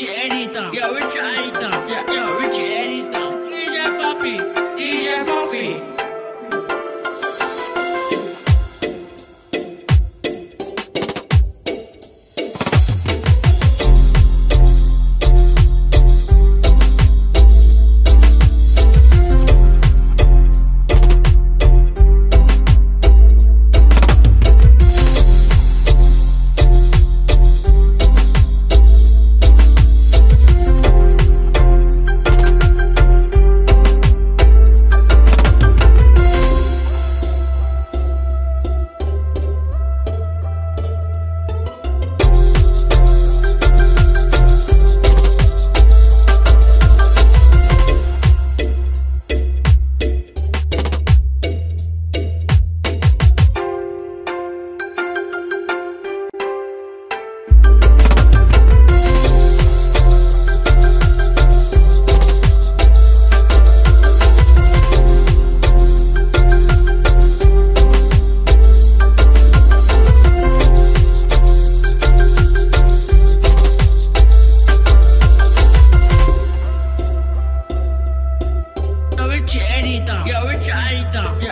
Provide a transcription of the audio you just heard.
Richie anything. Yeah, chaita, yeah, we're.